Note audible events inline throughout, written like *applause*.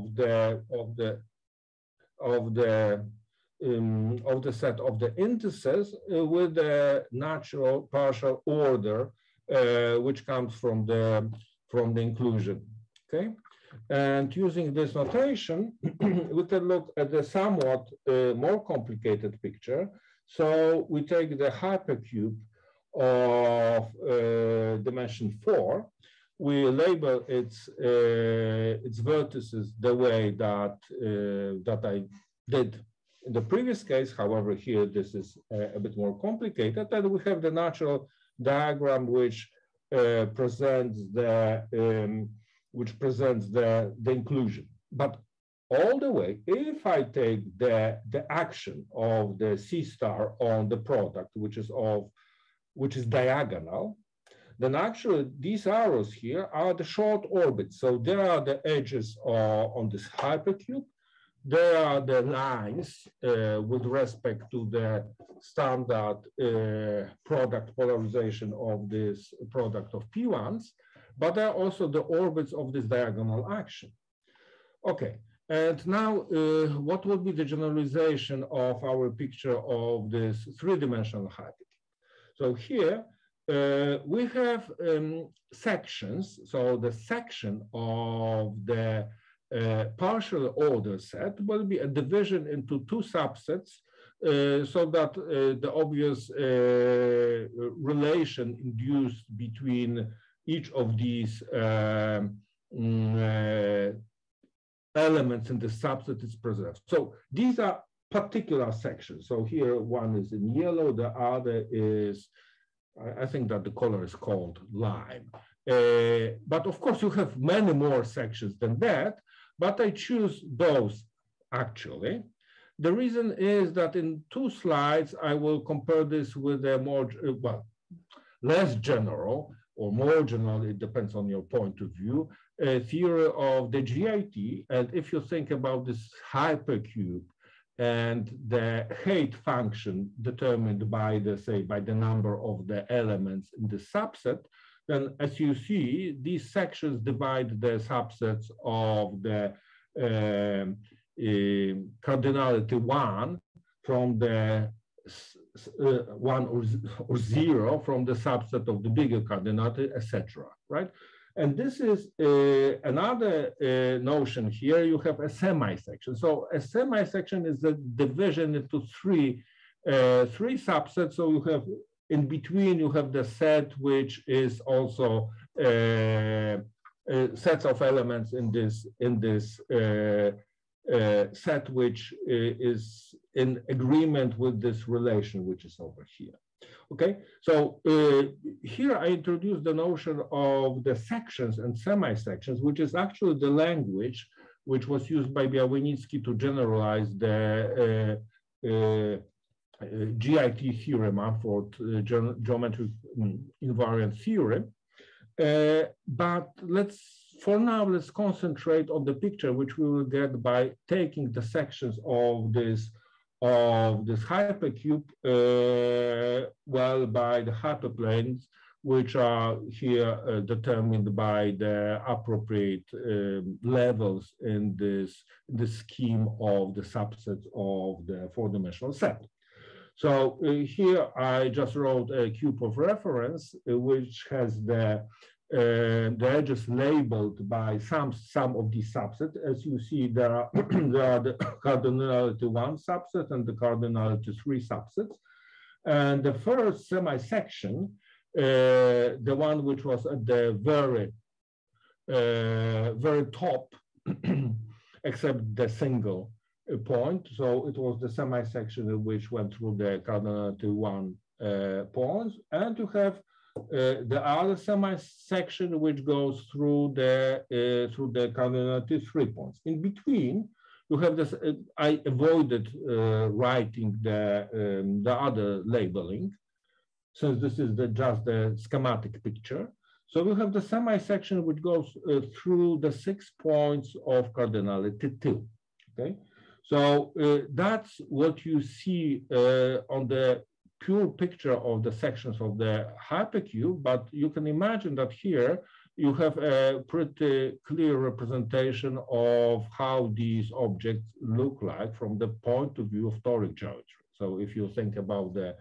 of the of the of the um, of the set of the indices uh, with the natural partial order, uh, which comes from the from the inclusion. Okay, and using this notation, *clears throat* we can look at the somewhat uh, more complicated picture. So we take the hypercube of uh, dimension four, we label its uh, its vertices the way that uh, that I did in the previous case. However, here this is a, a bit more complicated, and we have the natural diagram which uh, presents the um, which presents the the inclusion. But all the way, if I take the the action of the C star on the product, which is of which is diagonal, then actually these arrows here are the short orbits. So there are the edges uh, on this hypercube. There are the lines uh, with respect to the standard uh, product polarization of this product of P1s, but there are also the orbits of this diagonal action. Okay, and now uh, what would be the generalization of our picture of this three-dimensional hypercube? So here, uh, we have um, sections. So the section of the uh, partial order set will be a division into two subsets uh, so that uh, the obvious uh, relation induced between each of these um, mm, uh, elements in the subset is preserved. So these are particular sections. So here one is in yellow, the other is I, I think that the color is called lime. Uh, but of course, you have many more sections than that, but I choose those actually. The reason is that in two slides, I will compare this with a more, uh, well, less general or more general, it depends on your point of view, a theory of the GIT. And if you think about this hypercube and the height function determined by the, say, by the number of the elements in the subset, then as you see, these sections divide the subsets of the uh, cardinality one from the uh, one or, or zero from the subset of the bigger cardinality, etc. Right? And this is uh, another uh, notion here. You have a semi-section. So a semi-section is a division into three, uh, three subsets. So you have in between, you have the set, which is also uh, uh, sets of elements in this, in this uh, set, which is in agreement with this relation, which is over here. Okay, so uh, here I introduce the notion of the sections and semi-sections, which is actually the language which was used by Białynicki to generalize the uh, uh, uh GIT theorem for uh, ge geometric um, invariant theorem. Uh, but let's, for now, let's concentrate on the picture, which we will get by taking the sections of this of this hypercube uh, well by the hyperplanes which are here uh, determined by the appropriate um, levels in this the scheme of the subsets of the four-dimensional set. So uh, here I just wrote a cube of reference, uh, which has the uh, the edges labeled by some some of these subsets. As you see, there are *clears throat* there are the *coughs* cardinality one subset and the cardinality three subsets. And the first semi-section, uh, the one which was at the very uh, very top, *clears throat* except the single point. So it was the semi-section which went through the cardinality one uh, points, and you have uh, the other semi-section which goes through the uh, through the cardinality three points. In between, you have this. Uh, I avoided writing the um, the other labeling, since this is the just the schematic picture. So we have the semi-section which goes uh, through the six points of cardinality two, okay? So uh, that's what you see uh, on the pure picture of the sections of the hypercube, but you can imagine that here, you have a pretty clear representation of how these objects look like from the point of view of toric geometry. So if you think about the,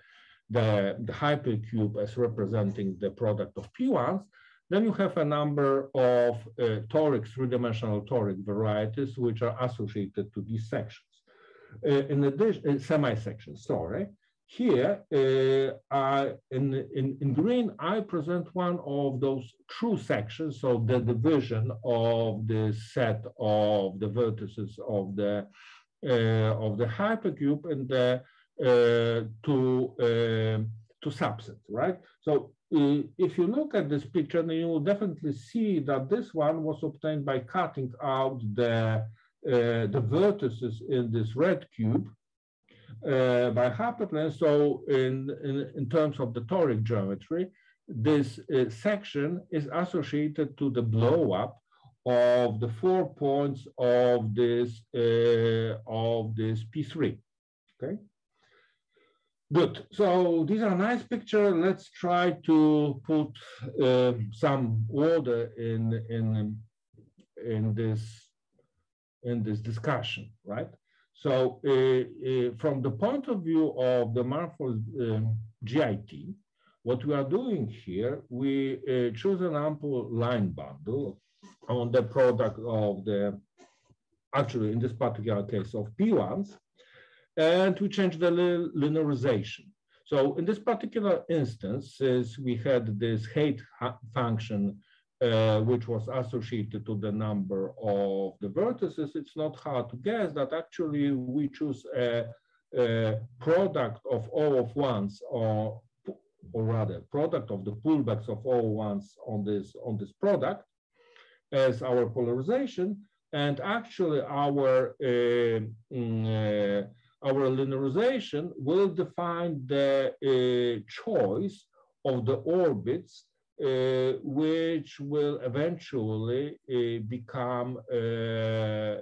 the, the hypercube as representing the product of P1s, then you have a number of uh, toric, three-dimensional toric varieties which are associated to these sections. Uh, in addition, uh, semi-sections, sorry. Here, uh, I, in, in, in green, I present one of those true sections, so the division of the set of the vertices of the uh, of the hypercube and the uh, to uh, to subsets, right? So uh, if you look at this picture, then you will definitely see that this one was obtained by cutting out the, uh, the vertices in this red cube by hyperplane. So in, in, in, terms of the toric geometry, this uh, section is associated to the blow up of the four points of this, uh, of this P3, okay? Good. So these are nice pictures. Let's try to put uh, some order in in in this in this discussion, right? So uh, uh, from the point of view of the Mumford um, GIT, what we are doing here, we uh, choose an ample line bundle on the product of the, actually in this particular case of P1s, and we change the linearization. So in this particular instance, since we had this height function, uh, which was associated to the number of the vertices, it's not hard to guess that actually we choose a, a product of all of ones or, or rather product of the pullbacks of all ones on this, on this product as our polarization. And actually our uh, mm, uh, our linearization will define the uh, choice of the orbits uh, which will eventually uh, become uh,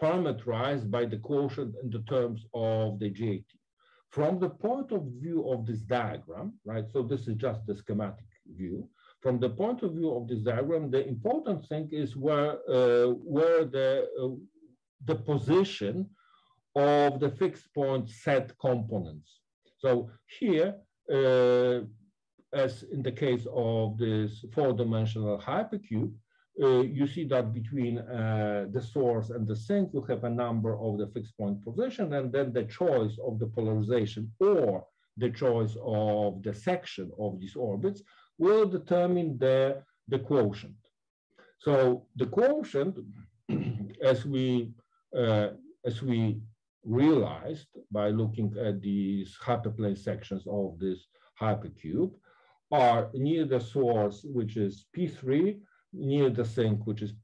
parameterized by the quotient in the terms of the GIT. From the point of view of this diagram, right, so this is just the schematic view, from the point of view of this diagram, the important thing is where, uh, where the, uh, the position of the fixed point set components. So here, uh, as in the case of this four-dimensional hypercube, uh, you see that between uh, the source and the sink, you have a number of the fixed point position, and then the choice of the polarization or the choice of the section of these orbits will determine the, the quotient. So the quotient, *clears throat* as we uh, as we realized by looking at these hyperplane sections of this hypercube are near the source, which is P3, near the sink, which is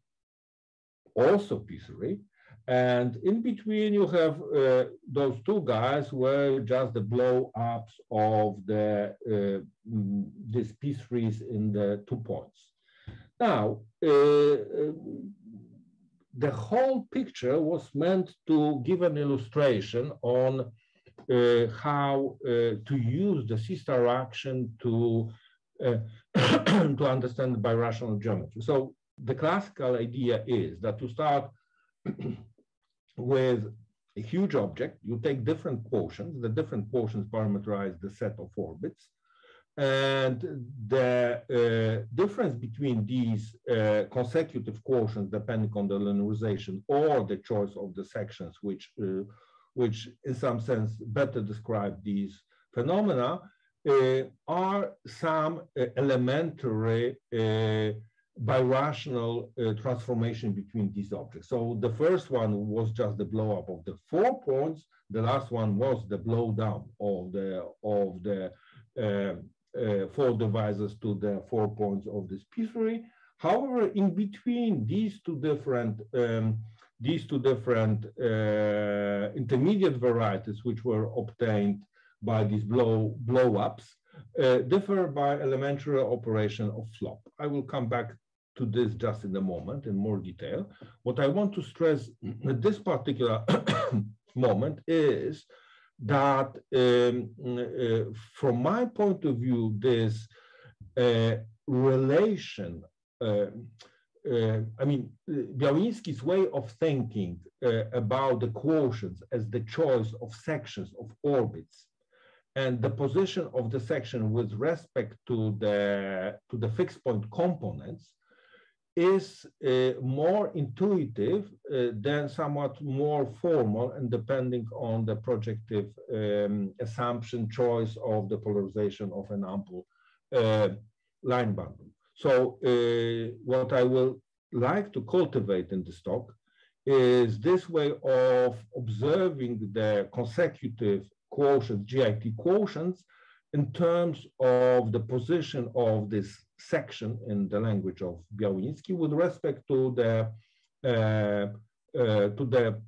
also P3. And in between, you have uh, those two guys were just the blow ups of the uh, mm, these P3s in the two points. Now, uh, the whole picture was meant to give an illustration on uh, how uh, to use the C-star action to uh, *coughs* to understand birational geometry. So the classical idea is that to start *coughs* with a huge object, you take different quotients, the different quotients parameterize the set of orbits, and the uh, difference between these uh, consecutive quotients, depending on the linearization or the choice of the sections, which, uh, which in some sense better describe these phenomena, uh, are some uh, elementary uh, birational transformation between these objects. So the first one was just the blow up of the four points. The last one was the blow down of the of the uh, four divisors to the four points of this P3. However, in between these two different um, these two different uh, intermediate varieties, which were obtained by these blow blow ups, uh, differ by elementary operation of flop. I will come back to this just in a moment in more detail. What I want to stress at this particular *coughs* moment is that um, uh, from my point of view, this uh, relation, uh, I mean, Białynicki's way of thinking uh, about the quotients as the choice of sections of orbits and the position of the section with respect to the, to the fixed point components is uh, more intuitive uh, than somewhat more formal and depending on the projective um, assumption choice of the polarization of an ample uh, line bundle. So uh, what I will like to cultivate in this talk is this way of observing the consecutive quotients, GIT quotients, in terms of the position of this section in the language of Białynicki with respect to the uh, uh, to the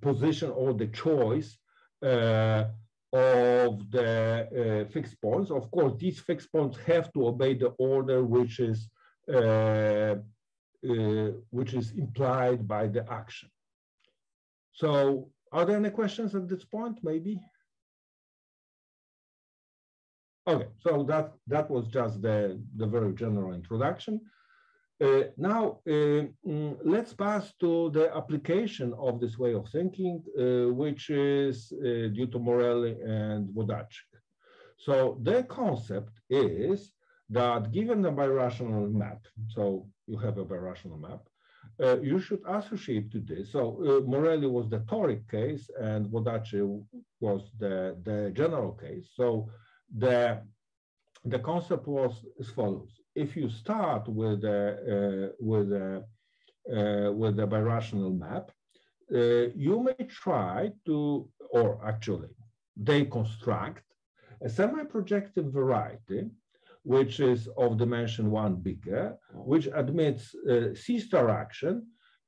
position or the choice uh, of the uh, fixed points. Of course, these fixed points have to obey the order which is uh, uh, which is implied by the action. So, are there any questions at this point? Maybe. Okay, so that, that was just the, the very general introduction. Uh, now, uh, mm, let's pass to the application of this way of thinking, uh, which is uh, due to Morelli and Włodarczyk. So the concept is that given a birational map, so you have a birational map, uh, you should associate to this. So uh, Morelli was the toric case and Włodarczyk was the, the general case. So the, the concept was as follows. If you start with a, uh, with a, uh, with a birational map, uh, you may try to, or actually, they construct a semi-projective variety, which is of dimension one bigger, which admits uh, C star action,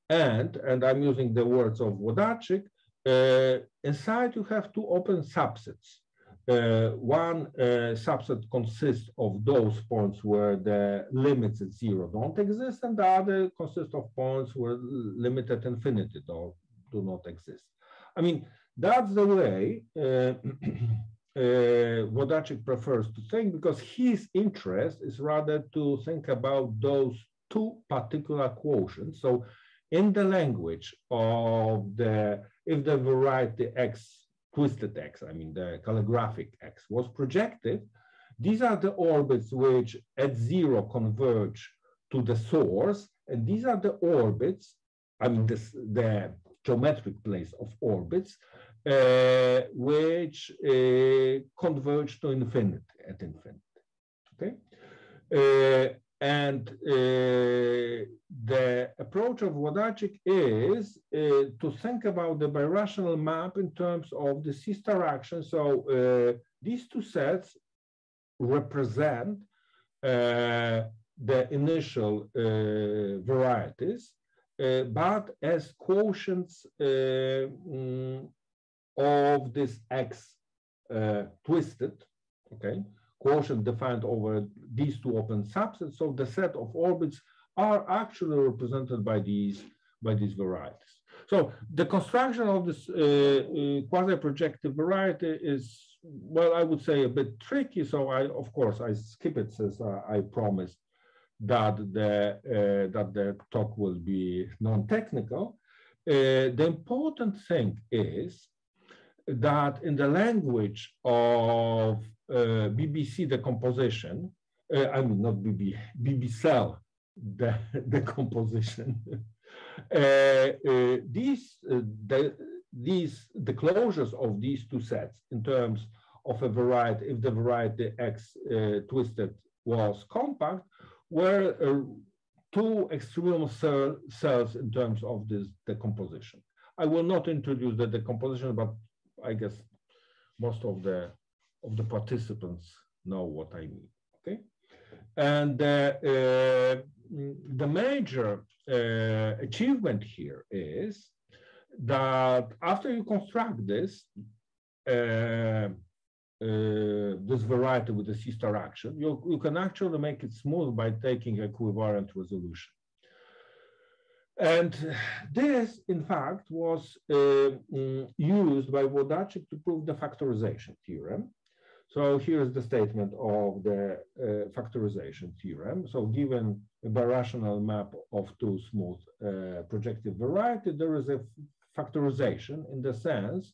and, and I'm using the words of Włodarczyk, uh, inside you have two open subsets. Uh, one uh, subset consists of those points where the limits at zero don't exist, and the other consists of points where limit at infinity do, do not exist. I mean, that's the way uh, *clears throat* uh, prefers to think because his interest is rather to think about those two particular quotients. So in the language of the, if the variety x twisted X, I mean the calligraphic X, was projected, these are the orbits which at zero converge to the source, and these are the orbits, I mean this, the geometric place of orbits, uh, which uh, converge to infinity at infinity, okay? Uh, and uh, the approach of Włodarczyk is uh, to think about the birational map in terms of the C-star action. So uh, these two sets represent the initial varieties, but as quotients mm, of this X twisted, okay? Quotient defined over these two open subsets. So the set of orbits are actually represented by these by these varieties. So the construction of this uh, uh, quasi-projective variety is, well, I would say a bit tricky. So I, of course, I skip it since uh, I promised that the uh, that the talk will be non-technical. Uh, the important thing is that in the language of Uh, BBC decomposition, uh, I mean not BB, BB cell the *laughs* decomposition. *laughs* Uh, uh, these uh, the, these the closures of these two sets in terms of a variety, if the variety X twisted was compact, were two extreme cell, cells in terms of this decomposition. I will not introduce the decomposition, but I guess most of the of the participants know what I mean. Okay, and uh, uh, the major uh, achievement here is that after you construct this uh, this variety with the C-star action, you, you can actually make it smooth by taking equivariant resolution. And this, in fact, was uh, mm, used by Włodarczyk to prove the factorization theorem. So here's the statement of the uh, factorization theorem. So given a birational map of two smooth uh, projective variety, there is a factorization in the sense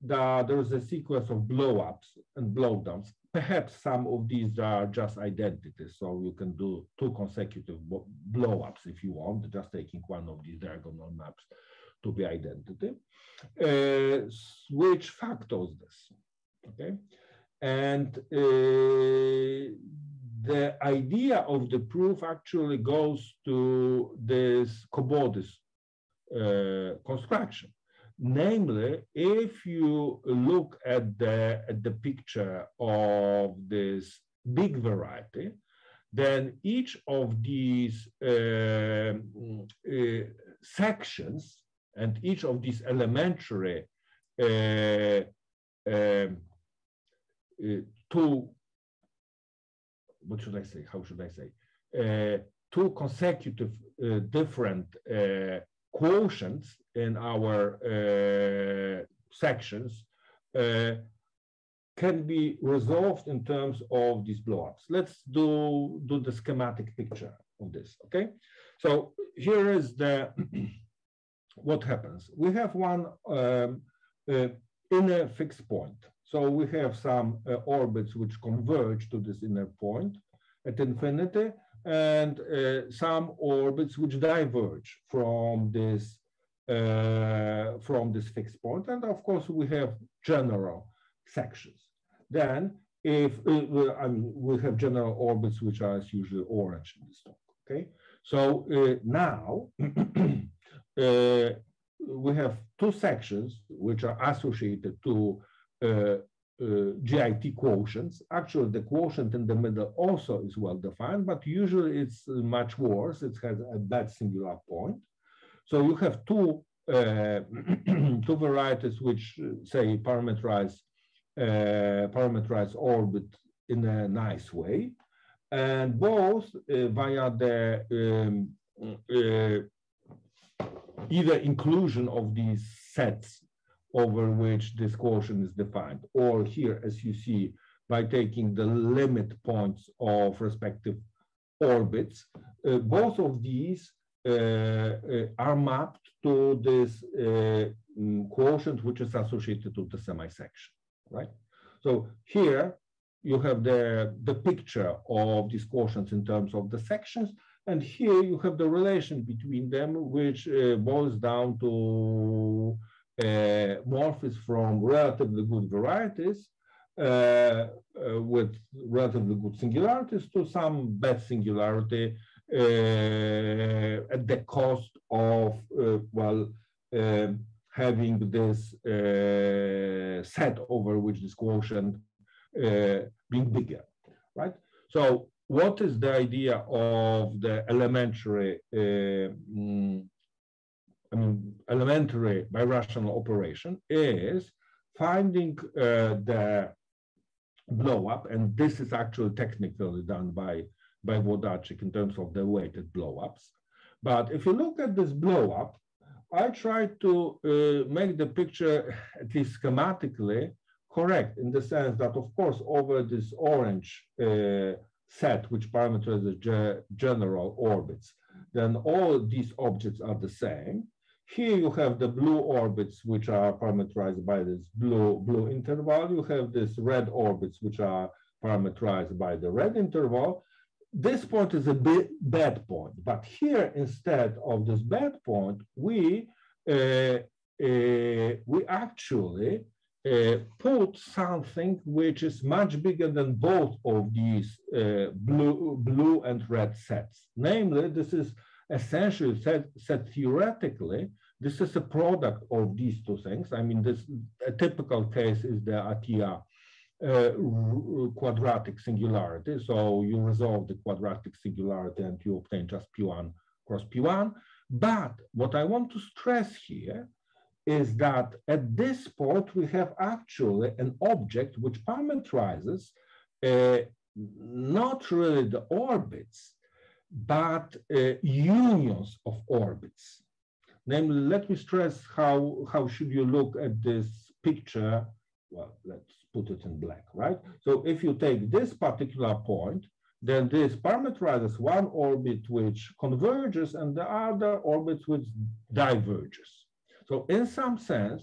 that there is a sequence of blowups and blowdowns. Perhaps some of these are just identities, so you can do two consecutive blowups if you want, just taking one of these diagonal maps to be identity. Uh, which factors this, okay? And uh, the idea of the proof actually goes to this cobordism uh, construction. Namely, if you look at the, at the picture of this big variety, then each of these uh, uh, sections and each of these elementary uh, um, two, what should I say? How should I say? Uh, two consecutive uh, different quotients in our sections can be resolved in terms of these blowups. Let's do, do the schematic picture of this, okay? So here is the, *clears throat* what happens. We have one um, uh, inner fixed point. So we have some uh, orbits which converge to this inner point at infinity and uh, some orbits which diverge from this uh, from this fixed point. And of course, we have general sections. Then if uh, I mean, we have general orbits which are as usually orange in this talk, okay? So uh, now *clears throat* uh, we have two sections which are associated to GIT quotients. Actually, the quotient in the middle also is well defined, but usually it's much worse. It has a bad singular point. So you have two uh, *clears throat* two varieties which say parameterize uh, parameterize orbit in a nice way, and both uh, via the um, uh, either inclusion of these sets over which this quotient is defined. Or here, as you see, by taking the limit points of respective orbits, uh, both of these uh, uh, are mapped to this uh, mm, quotient which is associated to the semi-section, right? So here you have the, the picture of these quotients in terms of the sections, and here you have the relation between them, which uh, boils down to uh, from relatively good varieties uh, uh, with relatively good singularities to some bad singularity at the cost of, well, um, having this set over which this quotient being bigger, right? So what is the idea of the elementary uh, mm, I mean, elementary birational operation is finding uh, the blow up, and this is actually technically done by, by Włodarczyk in terms of the weighted blow ups. But if you look at this blow up, I try to uh, make the picture, at least schematically, correct in the sense that, of course, over this orange uh, set, which parameterizes the general orbits, then all these objects are the same. Here you have the blue orbits, which are parameterized by this blue, blue interval. You have this red orbits, which are parameterized by the red interval. This point is a bit bad point, but here instead of this bad point, we uh, uh, we actually uh, put something which is much bigger than both of these uh, blue, blue and red sets. Namely, this is essentially said, said theoretically, this is a product of these two things. I mean, this a typical case is the Atiyah uh, quadratic singularity. So you resolve the quadratic singularity and you obtain just P1 cross P1. But what I want to stress here is that at this point, we have actually an object which parameterizes uh, not really the orbits, but uh, unions of orbits. Namely, let me stress how, how should you look at this picture well, let's put it in black, right? So if you take this particular point, then this parameterizes one orbit which converges and the other orbit which diverges. So in some sense,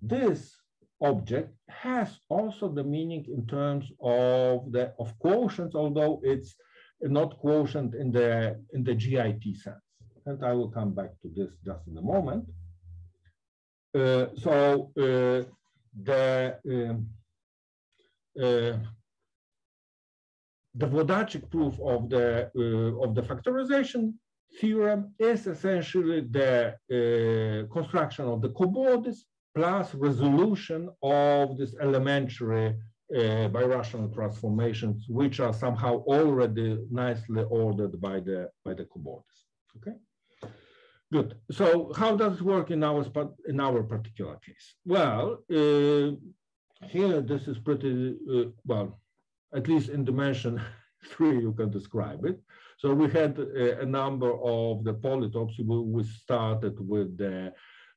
this object has also the meaning in terms of the of quotients, although it's not quotient in the in the GIT sense. And I will come back to this just in a moment. Uh, so uh, the um, uh, the Włodarczyk proof of the uh, of the factorization theorem is essentially the uh, construction of the cobordism plus resolution of this elementary uh, birational transformations, which are somehow already nicely ordered by the by the cobordism. Okay. Good. So how does it work in our in our particular case? Well, uh, here this is pretty uh, well, at least in dimension *laughs* three you can describe it. So we had a, a number of the polytopes. We, we started with the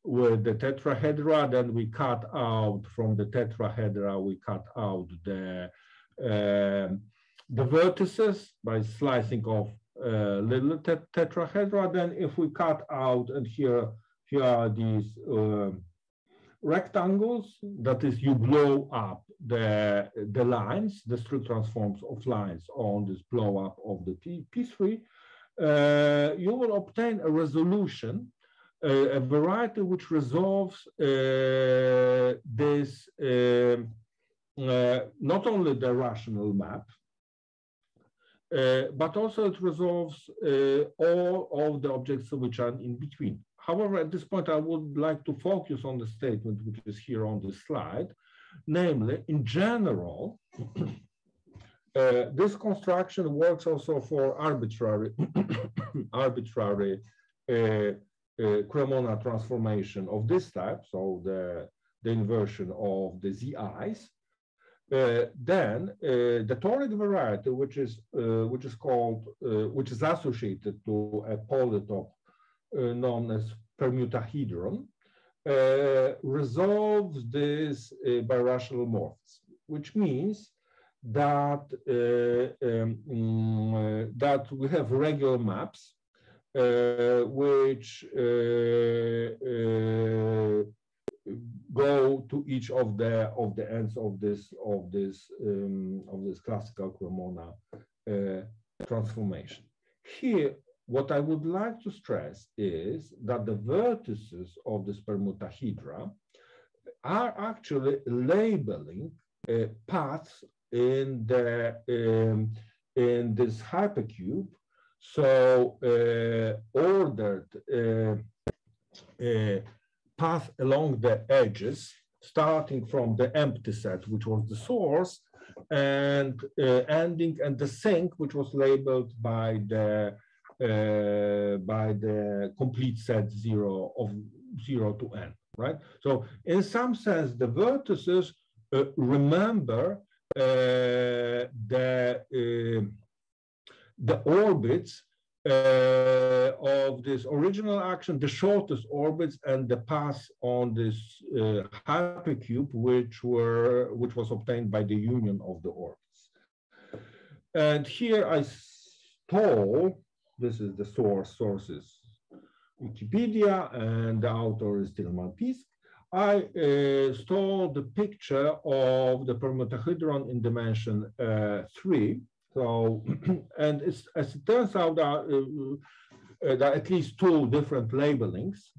with the tetrahedra, then we cut out from the tetrahedra, we cut out the uh, the vertices by slicing off uh, little tet tetrahedra. Then if we cut out, and here, here are these uh, rectangles, that is you blow up the, the lines, the strict transforms of lines on this blow up of the P, P3, uh, you will obtain a resolution, a variety which resolves uh, this, um, uh, not only the rational map, uh, but also it resolves all of the objects which are in between. However, at this point, I would like to focus on the statement which is here on the slide, namely, in general, *clears throat* uh, this construction works also for arbitrary, *coughs* arbitrary uh, Cremona transformation of this type, so the, the inversion of the ZIs, uh, then uh, the toric variety, which is uh, which is called which is associated to a polytope known as permutahedron, resolves this birational morphs, which means that uh, um, mm, that we have regular maps uh, which uh, go to each of the of the ends of this of this um, of this classical Cremona uh, transformation. Here, what I would like to stress is that the vertices of this permutahedra are actually labeling uh, paths in the um, in this hypercube. So uh, ordered uh, uh path along the edges, starting from the empty set, which was the source, and ending at the sink, which was labeled by the uh, by the complete set zero of zero to n, right? So in some sense, the vertices uh, remember uh, the the orbits uh, of this original action, the shortest orbits and the path on this uh, hypercube, which were which was obtained by the union of the orbits. And here I stole, this is the source, sources Wikipedia, and the author is Tilman Piesk. I uh, stole the picture of the permutahedron in dimension uh, three, so, *clears throat* and as it turns out, there are, uh, uh, there are, at least two different labelings.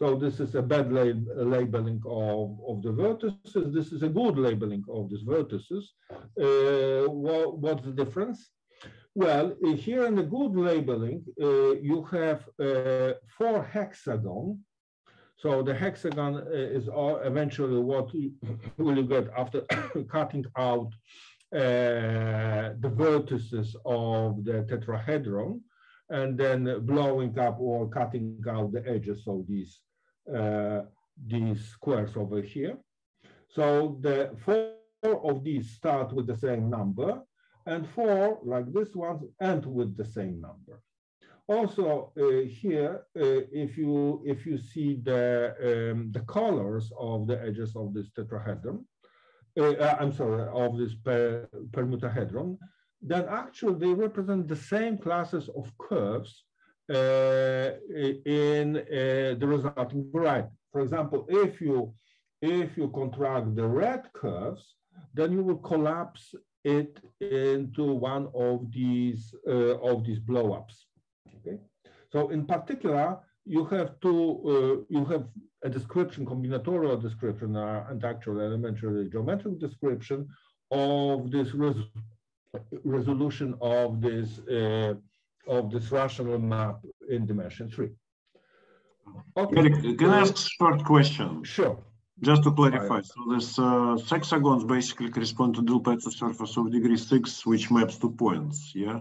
So this is a bad lab labeling of, of the vertices. This is a good labeling of these vertices. Uh, what, what's the difference? Well, uh, here in the good labeling, uh, you have uh, four hexagon. So the hexagon is all eventually what *coughs* will you get after *coughs* cutting out uh, the vertices of the tetrahedron and then blowing up or cutting out the edges of these uh, these squares over here. So the four of these start with the same number and four like this one end with the same number. Also uh, here, uh, if you if you see the um, the colors of the edges of this tetrahedron, uh, I'm sorry, of this per, permutahedron, then actually they represent the same classes of curves uh, in uh, the resulting variety. For example, if you if you contract the red curves, then you will collapse it into one of these uh, of these blowups. Okay, so in particular, you have to uh, you have a description, combinatorial description, uh, and actual elementary geometric description of this res resolution of this uh, of this rational map in dimension three. Okay. Eric, can I ask a short question? Sure. Just to clarify, so this uh, hexagons basically correspond to del Pezzo surface of degree six, which maps to points, yeah?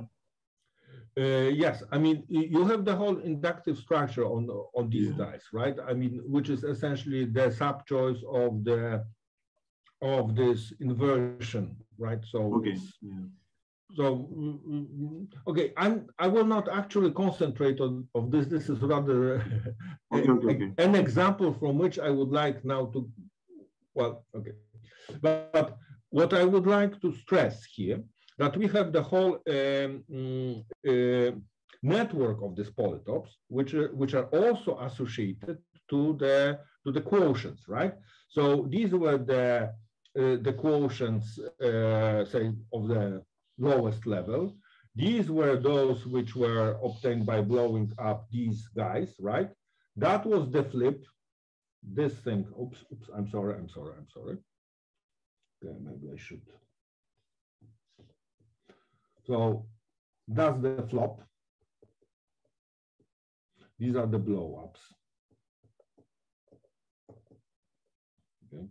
Uh, yes, I mean, you have the whole inductive structure on, on these yeah. guys, right? I mean, which is essentially the sub-choice of the of this inversion, right? So okay. Yeah. So mm, mm, okay, I'm I will not actually concentrate on of this. This is rather *laughs* okay, okay, okay. an example from which I would like now to well, okay, but, but what I would like to stress here that we have the whole um, uh, network of these polytopes, which are, which are also associated to the to the quotients, right? So these were the uh, the quotients, uh, say, of the lowest level. These were those which were obtained by blowing up these guys, right? That was the flip. This thing. Oops, oops. I'm sorry. I'm sorry. I'm sorry. Okay, maybe I should. So that's the flop. These are the blow-ups. Okay.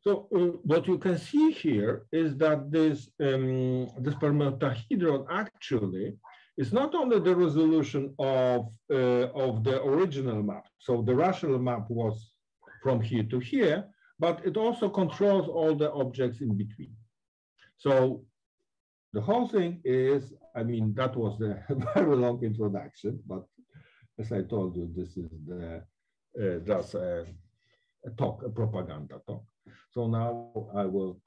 So uh, what you can see here is that this, um, this permutahedron actually is not only the resolution of, uh, of the original map. So the rational map was from here to here, but it also controls all the objects in between. So the whole thing is, I mean, that was a *laughs* very long introduction, but as I told you, this is the uh, just a, a, talk, a propaganda talk. So now I will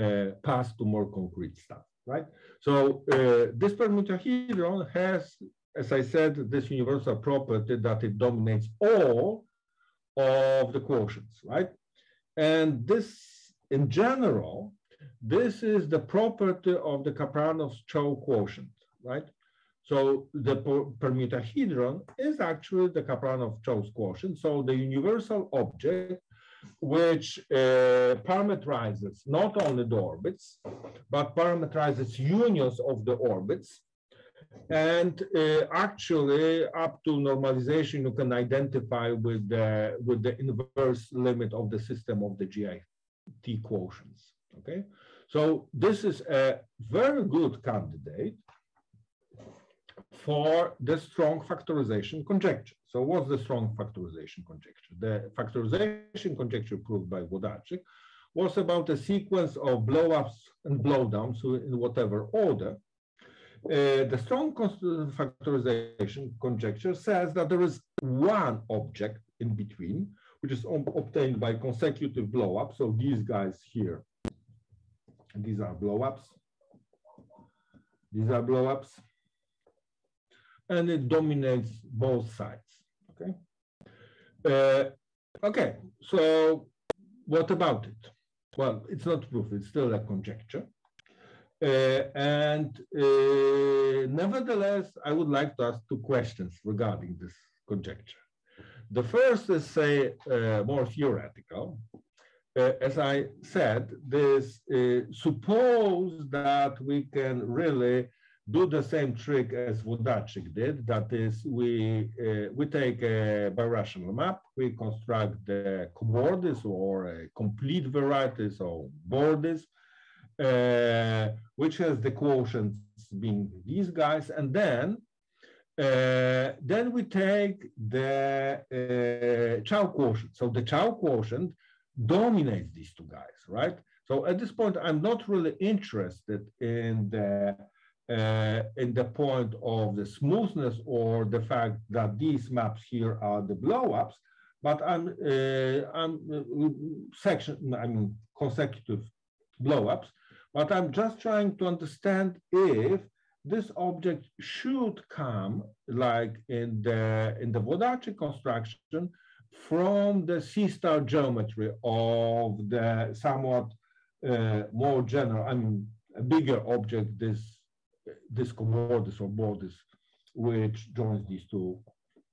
uh, pass to more concrete stuff, right? So uh, this permutahedron has, as I said, this universal property that it dominates all of the quotients, right? And this, in general, this is the property of the Kapranov's-Chow quotient, right? So the permutahedron is actually the Kapranov-Chow quotient. So the universal object which uh, parameterizes not only the orbits, but parameterizes unions of the orbits. And uh, actually, up to normalization, you can identify with the, with the inverse limit of the system of the GIT quotients, okay? So this is a very good candidate for the strong factorization conjecture. So what's the strong factorization conjecture? The factorization conjecture proved by Włodarczyk was about a sequence of blowups and blowdowns in whatever order. Uh, the strong factorization conjecture says that there is one object in between, which is obtained by consecutive blowups. So these guys here these are blowups. These are blowups. And it dominates both sides, okay? Uh, okay, so what about it? Well, it's not proof, it's still a conjecture. Uh, and uh, nevertheless, I would like to ask two questions regarding this conjecture. The first is, say, uh, more theoretical uh, as I said, this uh, suppose that we can really do the same trick as Włodarczyk did. That is, we uh, we take a birational map, we construct the cobordism or complete varieties bordism, uh, which has the quotients being these guys, and then uh, then we take the uh, Chow quotient. So the Chow quotient dominates these two guys, right? So at this point, I'm not really interested in the uh, in the point of the smoothness or the fact that these maps here are the blowups, but I'm, uh, I'm uh, section, I mean, consecutive blowups, but I'm just trying to understand if this object should come like in the in the Włodarczyk construction from the C star geometry of the somewhat uh, more general, I mean, a bigger object, this this cobordism or bordism, which joins these two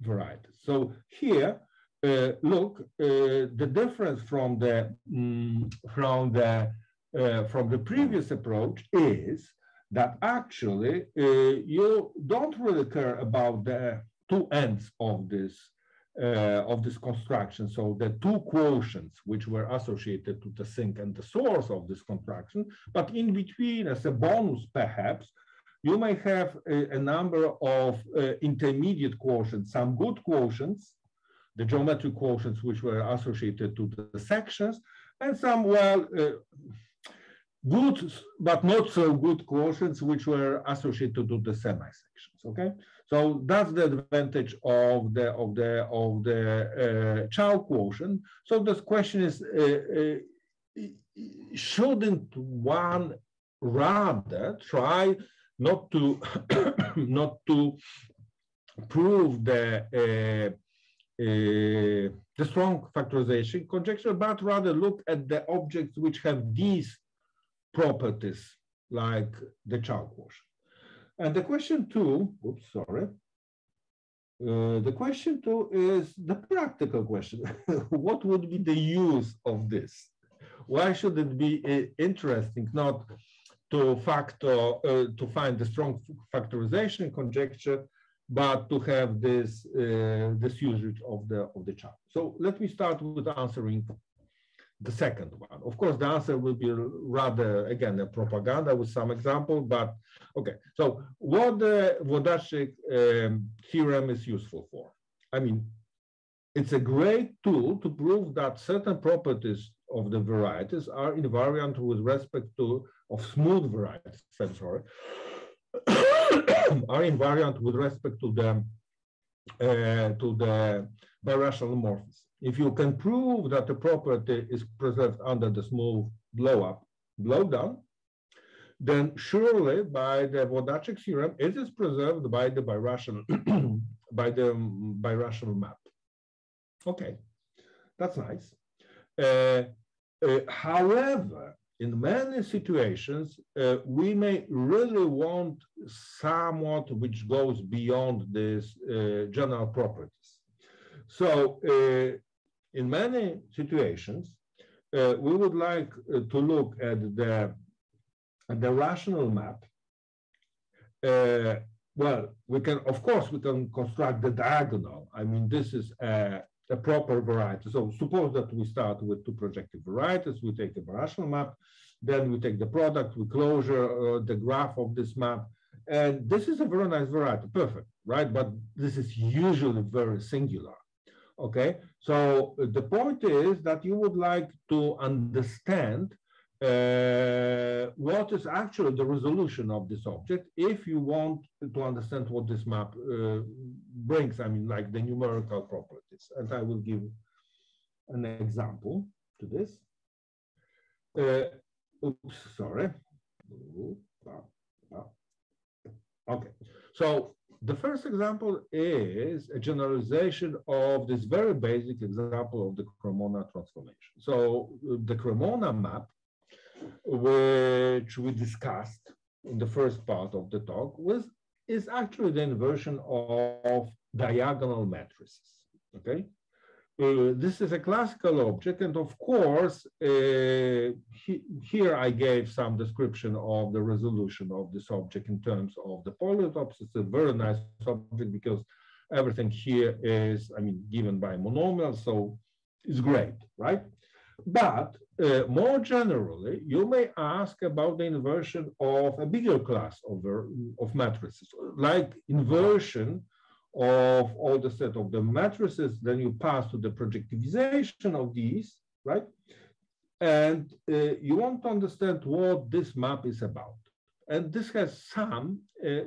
varieties. So here, uh, look, uh, the difference from the mm, from the uh, from the previous approach is that actually uh, you don't really care about the two ends of this of this construction. So the two quotients which were associated to the sink and the source of this contraction, but in between as a bonus perhaps, you may have a, a number of uh, intermediate quotients, some good quotients, the geometric quotients which were associated to the sections, and some, well, uh, good but not so good quotients which were associated to the semi-sections, okay? So that's the advantage of the of the of the uh, Chow quotient. So the question is, uh, uh, shouldn't one rather try not to *coughs* not to prove the uh, uh, the strong factorization conjecture, but rather look at the objects which have these properties like the Chow quotient. And the question two, oops, sorry. Uh, the question two is the practical question. *laughs* what would be the use of this? Why should it be uh, interesting not to factor, uh, to find the strong factorization conjecture, but to have this, uh, this usage of the, of the chart. So let me start with answering the second one. Of course, the answer will be rather, again, a propaganda with some example, but okay. So what the Włodarczyk um, theorem is useful for? I mean, it's a great tool to prove that certain properties of the varieties are invariant with respect to, of smooth varieties, I'm sorry, *coughs* are invariant with respect to the, uh, to the birational morphism. If you can prove that the property is preserved under the smooth blow up, blow down, then surely by the Włodarczyk theorem, it is preserved by the birational, *clears throat* by the birational map. Okay, that's nice. Uh, uh, however, in many situations, uh, we may really want somewhat which goes beyond these uh, general properties. So uh, in many situations, uh, we would like uh, to look at the, the rational map. Uh, well, we can, of course, we can construct the diagonal. I mean, this is a, a proper variety. So suppose that we start with two projective varieties, we take a rational map, then we take the product, we closure uh, the graph of this map, and this is a very nice variety, perfect, right? But this is usually very singular. Okay, so the point is that you would like to understand uh, what is actually the resolution of this object if you want to understand what this map uh, brings, I mean, like the numerical properties. And I will give an example to this. Uh, oops, sorry. Okay, so the first example is a generalization of this very basic example of the Cremona transformation. So uh, the Cremona map, which we discussed in the first part of the talk, was is actually the inversion of diagonal matrices. Okay, uh, this is a classical object, and of course, uh, he, here I gave some description of the resolution of this object in terms of the polytopes. It's a very nice object because everything here is, I mean, given by monomials, so it's great, right? But uh, more generally, you may ask about the inversion of a bigger class of, of matrices, like inversion of all the set of the matrices, then you pass to the projectivization of these, right? And uh, you want to understand what this map is about. And this has some, uh,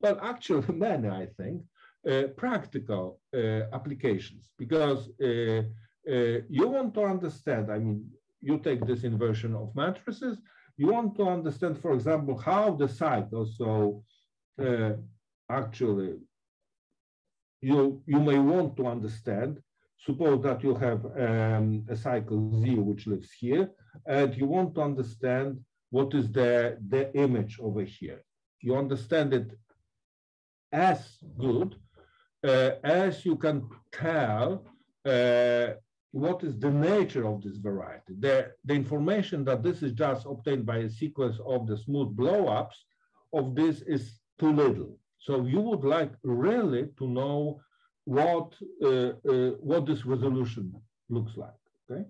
well, actually *laughs* many, I think, uh, practical uh, applications because uh, uh, you want to understand, I mean, you take this inversion of matrices, you want to understand, for example, how the cycle, so actually you, you may want to understand, suppose that you have um, a cycle Z which lives here, and you want to understand what is the, the image over here. You understand it as good uh, as you can tell uh, what is the nature of this variety. The, the information that this is just obtained by a sequence of the smooth blowups of this is too little. So you would like really to know what, uh, uh, what this resolution looks like, okay?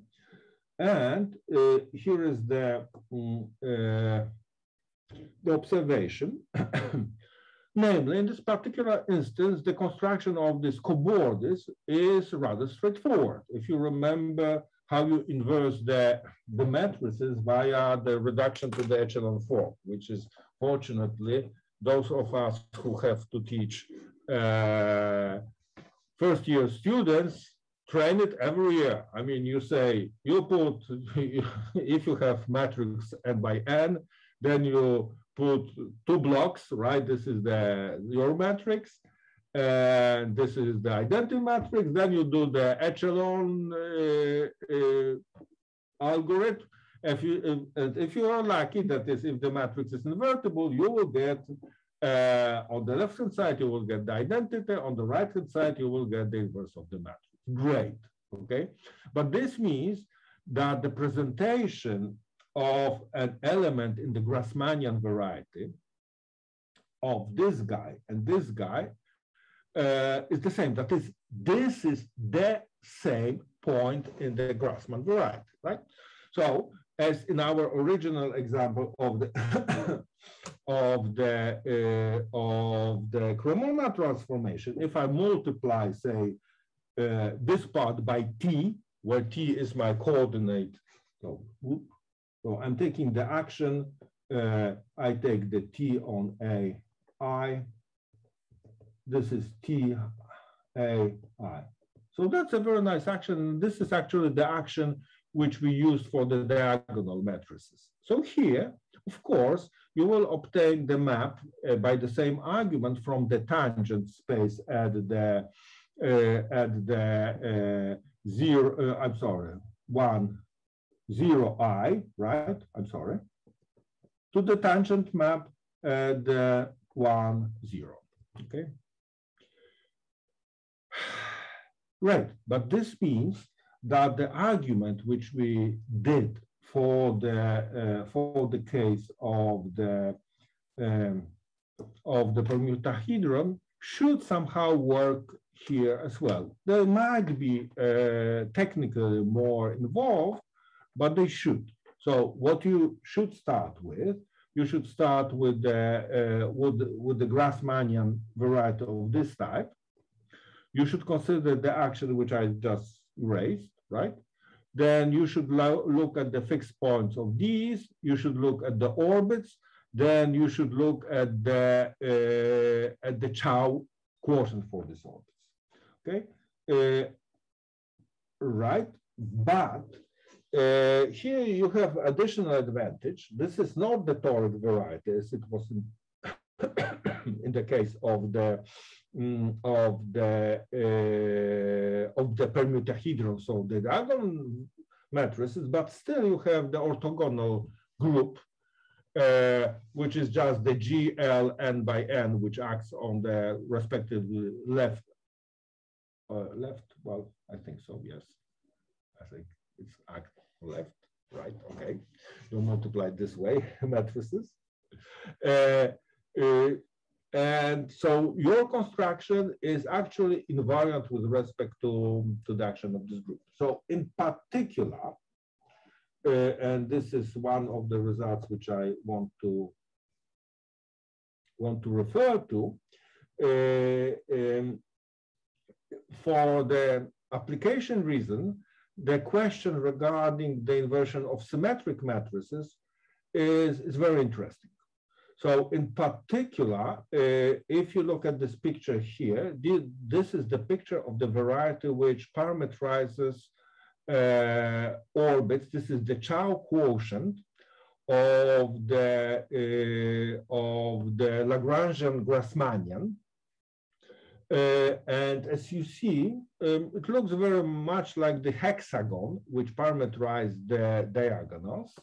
And uh, here is the, um, the observation. *coughs* Namely, in this particular instance, the construction of this cobordism is rather straightforward. If you remember how you inverse the, the matrices via the reduction to the echelon form, which is fortunately those of us who have to teach uh, first year students train it every year. I mean, you say you put, *laughs* if you have matrix n by n, then you put two blocks, right? This is the your matrix, and this is the identity matrix. Then you do the echelon uh, uh, algorithm. If you if, if, you are lucky, that is, if the matrix is invertible, you will get uh, on the left hand side you will get the identity. On the right hand side you will get the inverse of the matrix. Great, okay. But this means that the presentation of an element in the Grassmannian variety of this guy and this guy uh, is the same. That is, this is the same point in the Grassmann variety, right? So, as in our original example of the *coughs* of the uh, of the Cremona transformation, if I multiply, say, uh, this part by t, where t is my coordinate, so whoop, so I'm taking the action. Uh, I take the T on A I. This is T A I. So that's a very nice action. This is actually the action which we used for the diagonal matrices. So here, of course, you will obtain the map uh, by the same argument from the tangent space at the uh, at the uh, zero. Uh, I'm sorry, one zero i, right? I'm sorry, to the tangent map uh, the one zero, okay? Right, but this means that the argument which we did for the uh, for the case of the um, of the permutahedron should somehow work here as well. There might be uh, technically more involved, but they should. So what you should start with, you should start with the, uh, with, with the Grassmannian variety of this type. You should consider the action which I just raised, right? Then you should lo look at the fixed points of these. You should look at the orbits. Then you should look at the uh, at the Chow quotient for these orbits. Okay, uh, right? But uh, here you have additional advantage. This is not the toric variety as it was in, *coughs* *coughs* in the case of the um, of the uh, of the permutahedron, so the diagonal matrices, but still you have the orthogonal group, uh, which is just the GL n by n, which acts on the respective left, uh, left. Well, I think so. Yes, I think it's act left, right, okay. You multiply this way, *laughs* matrices. Uh, uh, and so your construction is actually invariant with respect to, to the action of this group. So in particular, uh, and this is one of the results which I want to want to refer to, uh, um, for the application reason, the question regarding the inversion of symmetric matrices is, is very interesting. So in particular, uh, if you look at this picture here, this is the picture of the variety which parameterizes uh, orbits. This is the Chow quotient of the uh, of the Lagrangian Grassmannian. And as you see, um, it looks very much like the hexagon, which parameterizes the diagonals,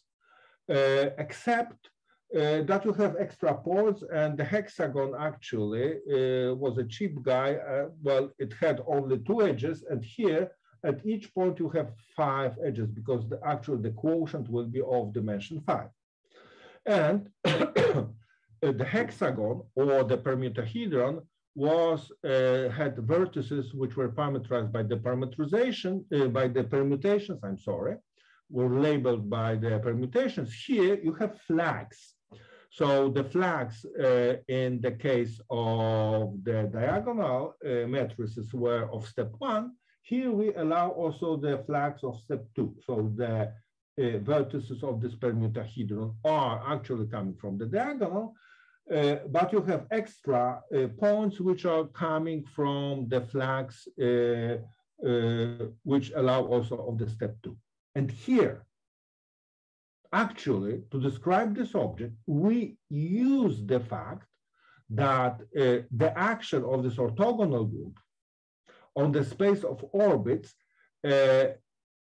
except uh, that you have extra poles and the hexagon actually uh, was a cheap guy. Uh, well, it had only two edges and here at each point you have five edges because the actual the quotient will be of dimension five. And *coughs* the hexagon or the permutahedron was uh, had vertices which were parameterized by the parameterization uh, by the permutations. I'm sorry, were labeled by the permutations. Here you have flags. So the flags uh, in the case of the diagonal uh, matrices were of step one, here we allow also the flags of step two. So the uh, vertices of this permutahedron are actually coming from the diagonal, uh, but you have extra uh, points which are coming from the flags uh, which allow also of the step two. And here, actually, to describe this object, we use the fact that uh, the action of this orthogonal group on the space of orbits uh,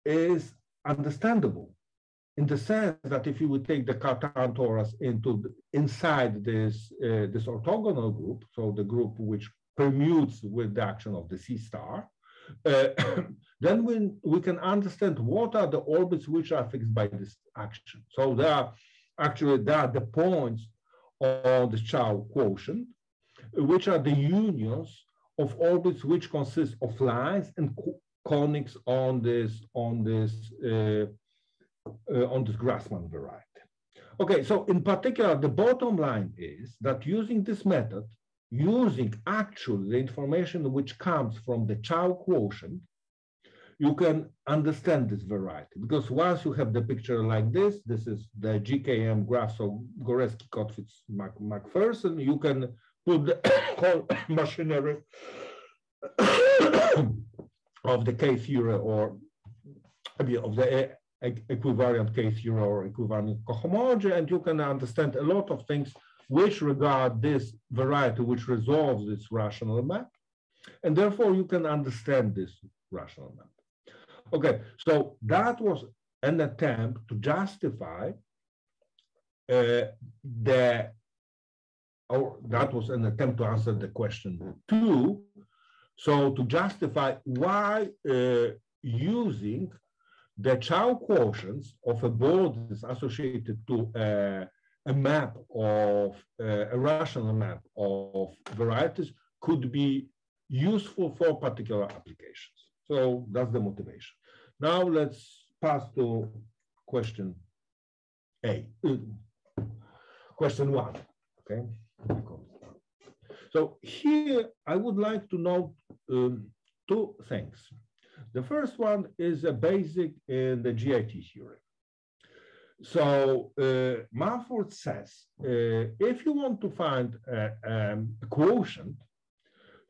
is understandable in the sense that if you would take the Cartan torus into inside this, uh, this orthogonal group, so the group which permutes with the action of the C star, uh, then we, we can understand what are the orbits which are fixed by this action. So there are actually there are the points on the Chow quotient, which are the unions of orbits which consist of lines and conics on this on this uh, uh, on this Grassmann variety. Okay, so in particular, the bottom line is that using this method, using actually the information which comes from the Chow quotient, you can understand this variety because once you have the picture like this, this is the GKM graph, of Goresky, Kottwitz, MacPherson, you can put the *coughs* whole *coughs* machinery *coughs* of the K theory or of the equivariant K theory or equivariant cohomology, and you can understand a lot of things which regard this variety which resolves this rational map, and therefore you can understand this rational map. Okay, so that was an attempt to justify uh, the or that was an attempt to answer the question two. So to justify why uh, using the Chow quotients of a board is associated to uh, a map of uh, a rational map of varieties could be useful for particular applications. So that's the motivation. Now let's pass to question A. question one, okay? So here I would like to note um, two things. The first one is a basic in the GIT theory. So uh, says, uh, if you want to find a, um, a quotient,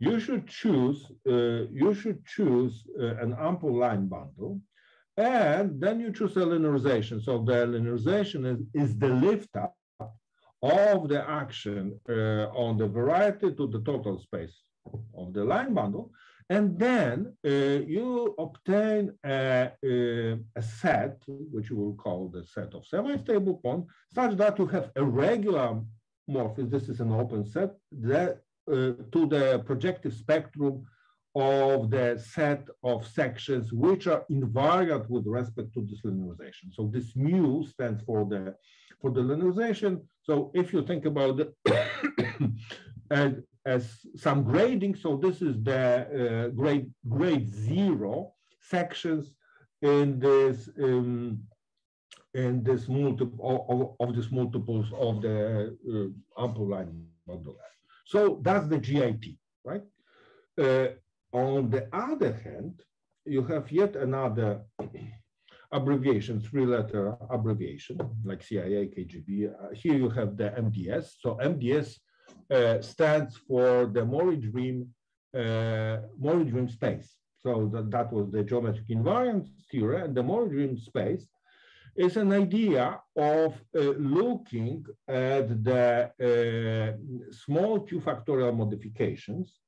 you should choose uh, you should choose uh, an ample line bundle, and then you choose a linearization. So the linearization is, is the lift up of the action uh, on the variety to the total space of the line bundle. And then uh, you obtain a, a, a, set, which you will call the set of semi-stable points, such that you have a regular morphism, this is an open set, that, uh, to the projective spectrum of the set of sections which are invariant with respect to this linearization. So this mu stands for the for the linearization. So if you think about it *coughs* as, as some grading, so this is the uh, grade grade zero sections in this um, in this multiple of, of, this multiples of the uh, ample line moduli. So that's the GIT, right? Uh, on the other hand, you have yet another *clears throat* abbreviation, three-letter abbreviation, like CIA, KGB. Uh, here you have the MDS. So MDS uh, stands for the Mori Dream, uh, Mori Dream space. So that, that was the geometric invariant theory, and the Mori Dream space is an idea of uh, looking at the uh, small q factorial modifications.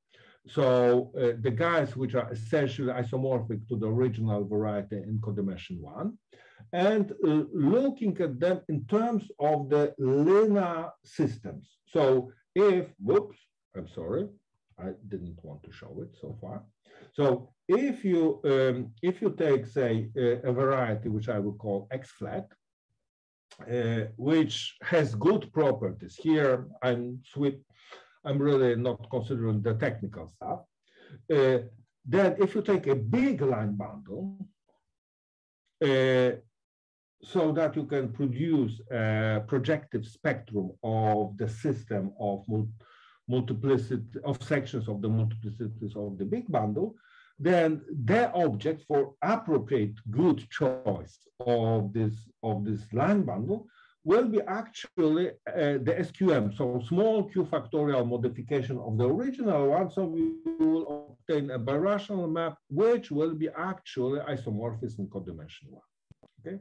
So uh, the guys which are essentially isomorphic to the original variety in codimension one, and uh, looking at them in terms of the linear systems. So if, whoops, I'm sorry, I didn't want to show it so far. So if you um, if you take say a, a, variety which I would call X flat, uh, which has good properties. Here I'm. I'm really not considering the technical stuff. Uh, then if you take a big line bundle, uh, so that you can produce a projective spectrum of the system of multiplicity of sections of the multiplicities of the big bundle, then the object for appropriate good choice of this of this line bundle will be actually uh, the SQM, so small q factorial modification of the original one. So we will obtain a birational map, which will be actually isomorphism in codimension one. Okay,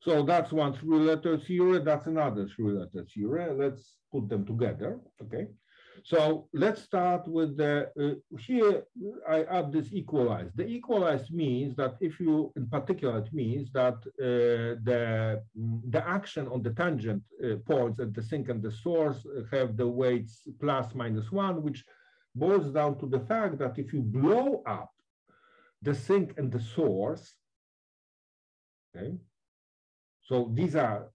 so that's one three-letter theory. That's another three-letter theory. Let's put them together. Okay. So let's start with the, uh, here I add this equalized. The equalized means that if you, in particular, it means that uh, the, the action on the tangent uh, points at the sink and the source have the weights plus minus one, which boils down to the fact that if you blow up the sink and the source, okay, so these are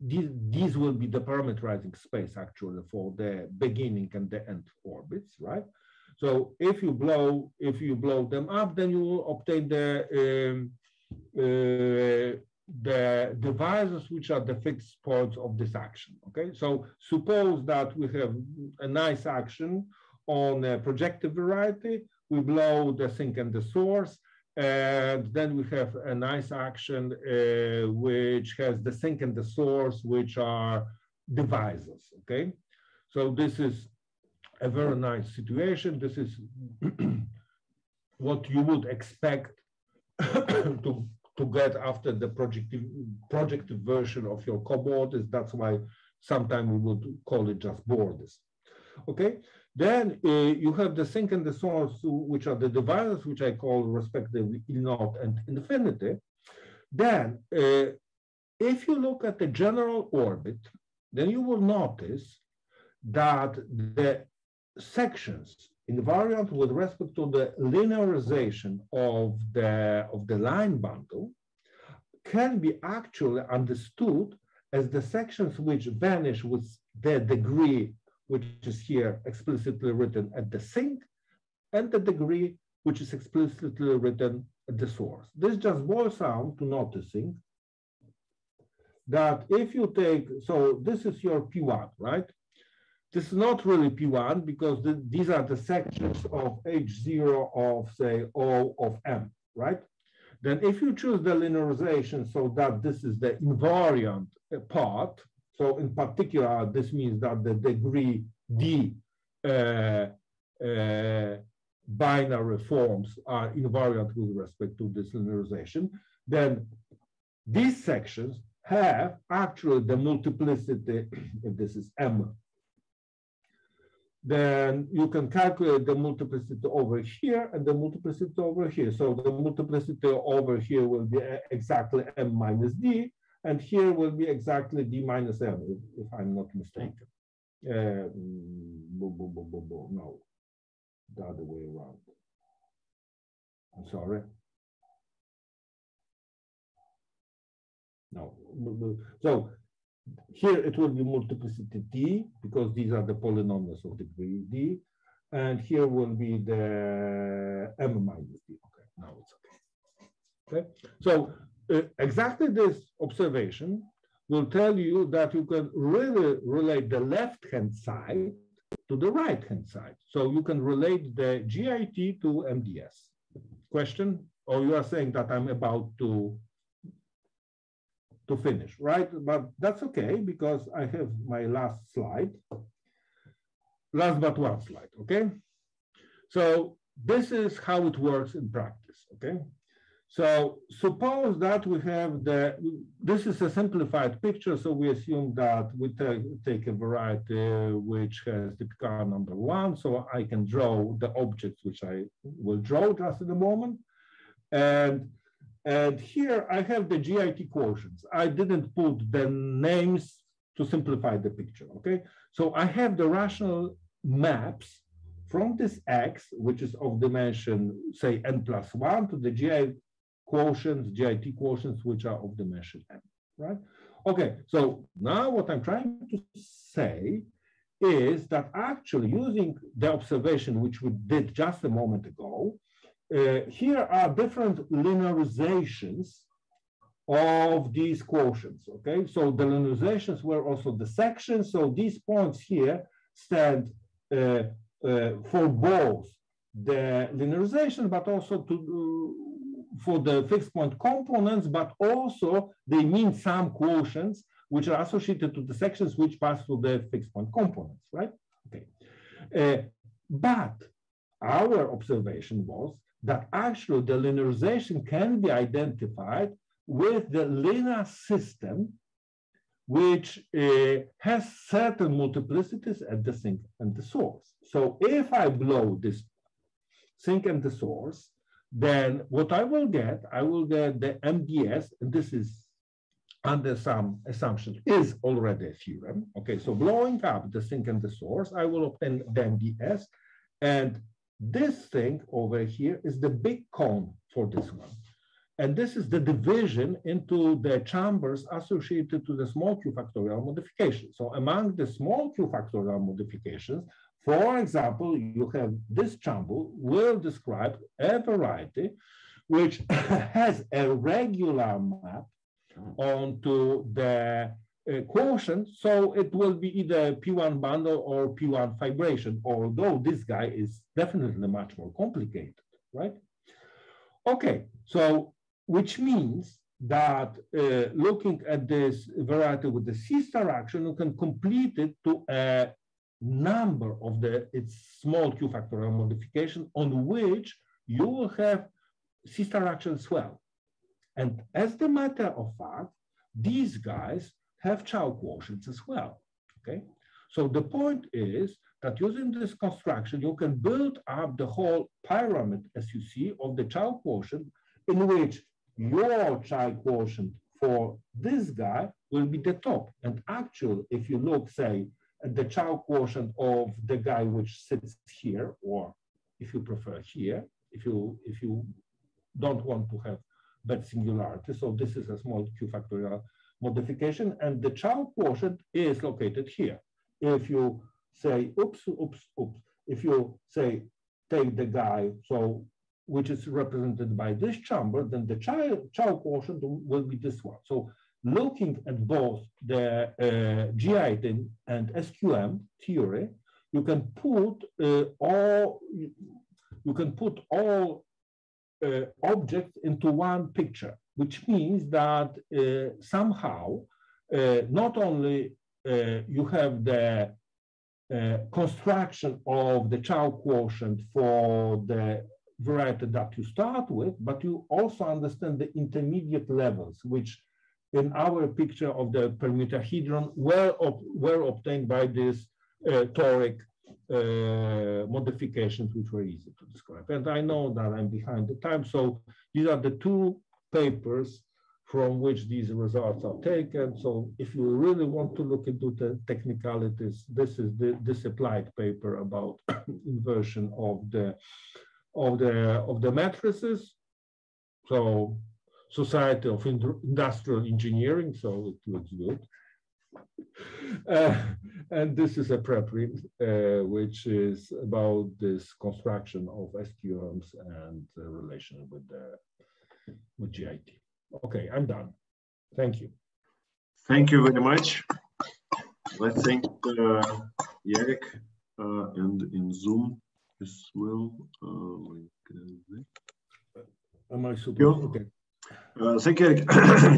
these, these will be the parameterizing space actually for the beginning and the end orbits, right? So if you blow if you blow them up, then you will obtain the um, uh, the divisors which are the fixed points of this action. Okay, so suppose that we have a nice action on a projective variety. We blow the sink and the source, and then we have a nice action uh, which has the sink and the source, which are divisors, okay? So this is a very nice situation. This is *clears throat* what you would expect *coughs* to, to get after the projective, projective version of your cobordism. That's why sometimes we would call it just borders, okay? Then uh, you have the sink and the source, which are the divisors, which I call respectively E naught and infinity. Then, uh, if you look at the general orbit, then you will notice that the sections invariant with respect to the linearization of the, of the line bundle can be actually understood as the sections which vanish with the degree which is here explicitly written at the sink, and the degree, which is explicitly written at the source. This just boils down to noticing that if you take, so this is your P1, right? This is not really P1 because the, these are the sections of H0 of say O of M, right? Then if you choose the linearization so that this is the invariant uh, part, so in particular, this means that the degree D uh, uh, binary forms are invariant with respect to this linearization, then these sections have actually the multiplicity, *clears throat* if this is M, then you can calculate the multiplicity over here and the multiplicity over here. So the multiplicity over here will be exactly M minus D, and here will be exactly d minus m, if, if I'm not mistaken. Um, bo, no, the other way around. I'm sorry. No. So here it will be multiplicity d because these are the polynomials of degree d. And here will be the m minus d. Okay, now it's okay. Okay, so uh, exactly this observation will tell you that you can really relate the left-hand side to the right-hand side. So you can relate the GIT to MDS. Question? Or you are saying that I'm about to to finish, right? But that's okay because I have my last slide. Last but one slide, okay? So this is how it works in practice, okay? So suppose that we have the, this is a simplified picture, so we assume that we take a variety which has the car number one, so I can draw the objects which I will draw just in a moment. And, and here I have the GIT quotients. I didn't put the names to simplify the picture, okay? So I have the rational maps from this X, which is of dimension, say, n plus one to the GI quotients, GIT quotients, which are of dimension n, right? Okay, so now what I'm trying to say is that actually using the observation which we did just a moment ago, uh, here are different linearizations of these quotients, okay? So the linearizations were also the sections, so these points here stand uh, uh, for both the linearization, but also to for the fixed point components, but also they mean some quotients which are associated to the sections which pass through the fixed point components, right? Okay. Uh, but our observation was that actually the linearization can be identified with the linear system which uh, has certain multiplicities at the sink and the source. So if I blow this sink and the source, then what I will get, I will get the MDS, and this is under some assumption is already a theorem. Okay, so blowing up the sink and the source, I will obtain the MDS, and this thing over here is the big cone for this one. And this is the division into the chambers associated to the small q factorial modification. So among the small q factorial modifications, for example, you have this chamber will describe a variety which *laughs* has a regular map onto the uh, quotient, so it will be either P1 bundle or P1 fibration, although this guy is definitely much more complicated, right? Okay, so which means that uh, looking at this variety with the C star action, you can complete it to a number of the its small q factorial modification on which you will have C star action as well. And as the matter of fact, these guys have Chow quotients as well, okay? So the point is that using this construction, you can build up the whole pyramid, as you see, of the Chow quotient in which your Chow quotient for this guy will be the top. And actually, if you look, say, the Chow quotient of the guy which sits here, or if you prefer here, if you if you don't want to have bad singularity. So this is a small q factorial modification, and the Chow quotient is located here. If you say, oops, oops, oops, if you say, take the guy, so which is represented by this chamber, then the Chow, Chow quotient will be this one. So looking at both the uh, and SQM theory, you can put uh, all you can put all uh, objects into one picture, which means that uh, somehow uh, not only uh, you have the construction of the Chow quotient for the variety that you start with, but you also understand the intermediate levels, which in our picture of the permutahedron were, op were obtained by this uh, toric uh, modifications, which were easy to describe. And I know that I'm behind the time. So these are the two papers from which these results are taken. So if you really want to look into the technicalities, this is the this applied paper about *coughs* inversion of the of the of the matrices. So Society of Industrial Engineering, so it looks good. *laughs* Uh, and this is a preprint, uh, which is about this construction of SQMs and the relation with the with GIT. Okay, I'm done. Thank you. Thank you very much. Let's thank uh, Yarek uh, and in Zoom as well. Uh, Am I supposed? to? Okay. Uh, thank you, Eric. *coughs*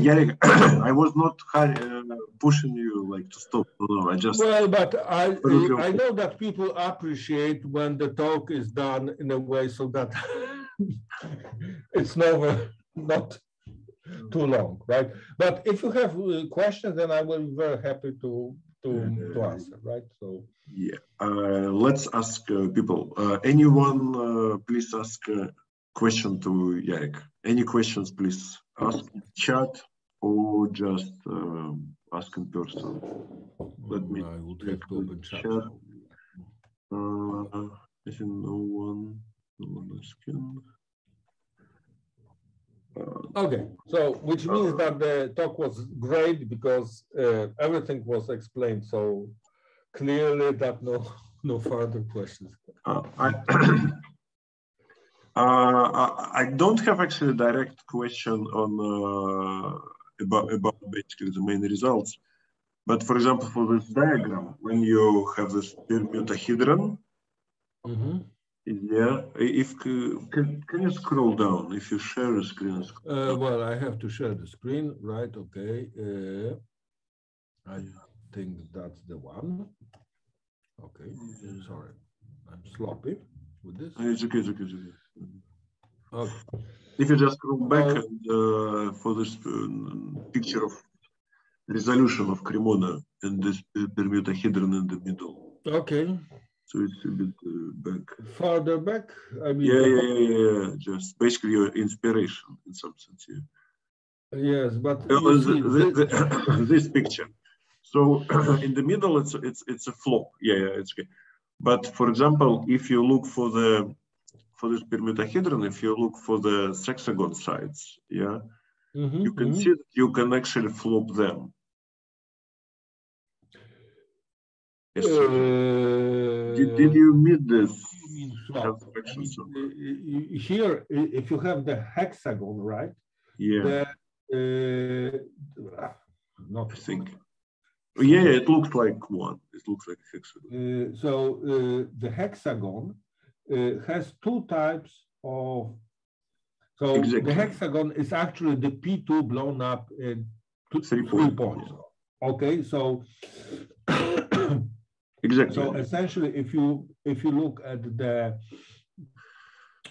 Eric, *coughs* I was not uh, pushing you like to stop. No, I just. Well, but I I know that people appreciate when the talk is done in a way so that *laughs* it's never not too long, right? But if you have uh, questions, then I will be very happy to to to answer, right? So. Yeah. Uh, let's ask uh, people. Uh, anyone, please ask question to Yarek. Any questions, please ask in chat or just um, ask in person. Let me I will take open chat. chat. Uh, I think no one, no one asking. Uh, okay, so which means that the talk was great because uh, everything was explained so clearly that no *laughs* no further questions. Uh, I Uh, *clears throat* I don't have actually a direct question on uh, about about basically the main results, but for example, for this diagram, when you have this permutahedron, mm -hmm. yeah, if can, can you scroll down if you share the screen? Uh, well, I have to share the screen, right? Okay, uh, I think that's the one. Okay, sorry, I'm sloppy with this. It's okay, it's okay, it's okay. Okay. If you just go back and, uh, for this uh, picture of resolution of Cremona and this permutahedron in the middle. Okay. So it's a bit uh, back. Farther back? I mean, yeah, yeah, yeah, yeah, Just basically your inspiration in some sense. Yeah. Yes, but uh, the, the, the, this *coughs* picture. So *coughs* in the middle, it's it's it's a flop. Yeah, yeah, it's okay. But for example, if you look for the for this permutahedron, if you look for the hexagon sides, yeah, mm -hmm, you can mm -hmm. see that you can actually flop them. Yes, uh, did, did you meet this? Here, if you have the hexagon, right? Yeah. The, uh, not I think. Yeah, it looks like one. It looks like a hexagon. Uh, so uh, the hexagon uh, has two types of, so exactly. the hexagon is actually the P2 blown up in two, three, three points. Okay, so *coughs* exactly. So essentially, if you if you look at the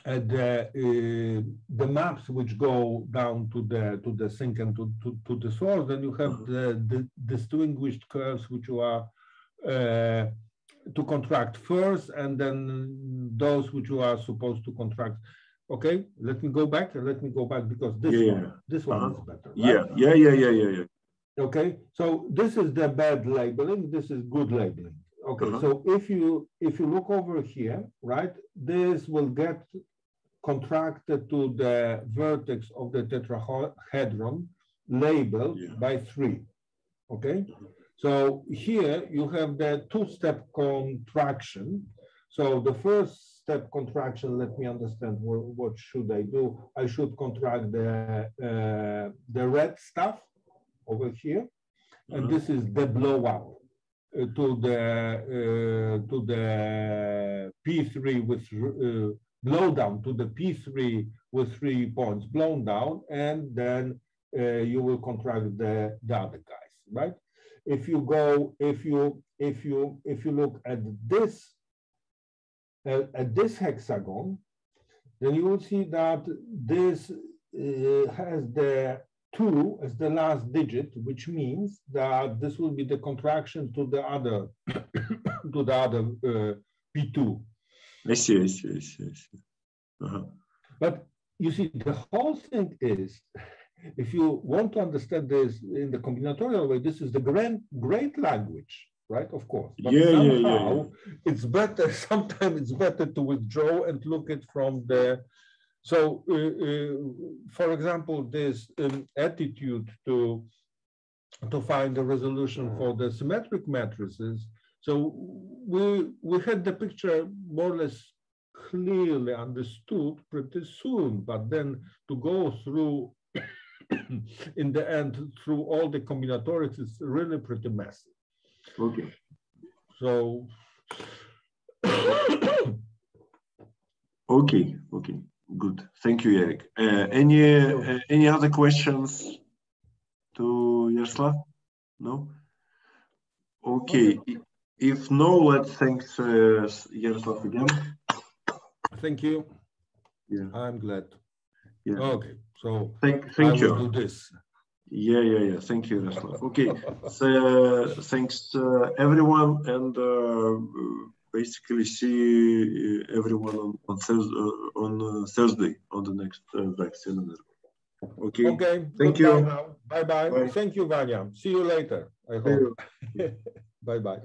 at the uh, the maps which go down to the to the sink and to, to, to the source, then you have the, the distinguished curves which are uh, to contract first and then those which you are supposed to contract. Okay, let me go back. Let me go back because this yeah, one, this one uh -huh. is better. Right? Yeah, yeah, yeah, yeah, yeah, yeah. Okay, so this is the bad labeling. This is good labeling. Okay, uh -huh. so if you if you look over here, right, this will get contracted to the vertex of the tetrahedron labeled yeah. by three. Okay. Uh -huh. So here you have the two-step contraction. So the first step contraction, let me understand what, what should I do? I should contract the, uh, the red stuff over here. And mm -hmm. this is the blow up uh, to the uh, to the P3 with uh, blow down to the P3 with three points blown down, and then uh, you will contract the, the other guys, right? If you go, if you, if you, if you look at this, uh, at this hexagon, then you will see that this uh, has the two as the last digit, which means that this will be the contraction to the other, *coughs* to the other uh, P2. I see, I see, I see, I see. Uh -huh. But you see, the whole thing is if you want to understand this in the combinatorial way, this is the grand, great language, right? Of course. But yeah, somehow yeah, yeah, it's better, *laughs* sometimes it's better to withdraw and look at from the, so uh, uh, for example, this um, attitude to, to find a resolution for the symmetric matrices. So we, we had the picture more or less clearly understood pretty soon, but then to go through *coughs* in the end, through all the combinatorics, it's really pretty messy. Okay. So. *coughs* okay, okay. good. Thank you, Eric. Uh, any uh, any other questions to Yaroslav? No. Okay. If no, let's thank uh, Yaroslav again. Thank you. Yeah. I'm glad. Yeah. Okay. So Thank I thank will you. do this. Yeah, yeah, yeah. Thank you, Yaroslav. Okay. So thanks uh, everyone, and uh, basically see uh, everyone on on Thursday, on uh, Thursday on the next uh, vaccine. Okay. Okay. Thank you. Bye bye. Bye. Thank you, Vanya. See you later. I hope. *laughs* bye bye.